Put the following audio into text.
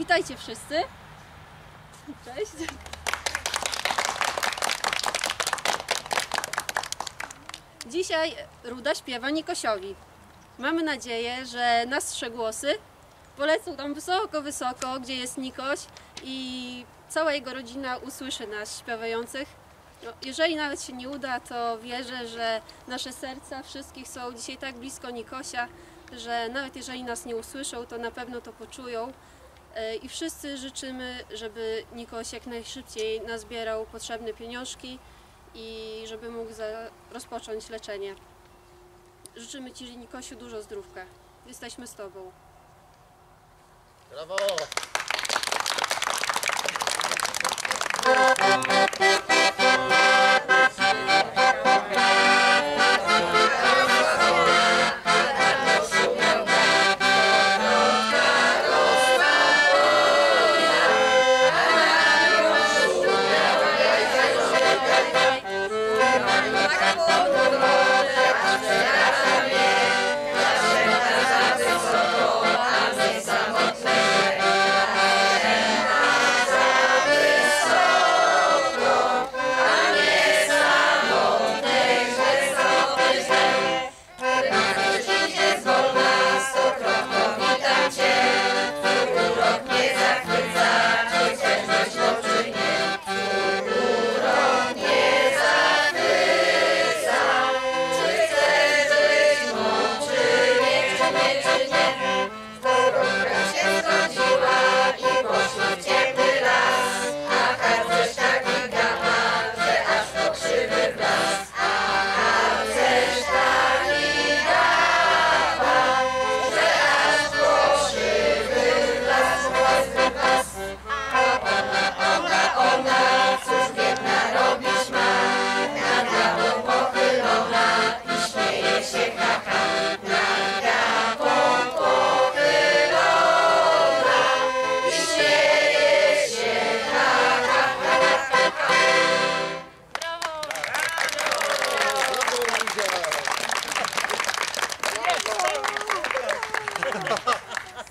Witajcie wszyscy. Cześć. Dzisiaj Ruda śpiewa Nikosiowi. Mamy nadzieję, że nas trzy głosy polecą tam wysoko, wysoko, gdzie jest Nikoś i cała jego rodzina usłyszy nas śpiewających. No, jeżeli nawet się nie uda, to wierzę, że nasze serca wszystkich są dzisiaj tak blisko Nikosia, że nawet jeżeli nas nie usłyszą, to na pewno to poczują. E, I wszyscy życzymy, żeby Nikoś jak najszybciej nazbierał potrzebne pieniążki i żeby mógł rozpocząć leczenie. Życzymy Ci, Nikosiu, dużo zdrówka. Jesteśmy z Tobą. Brawo!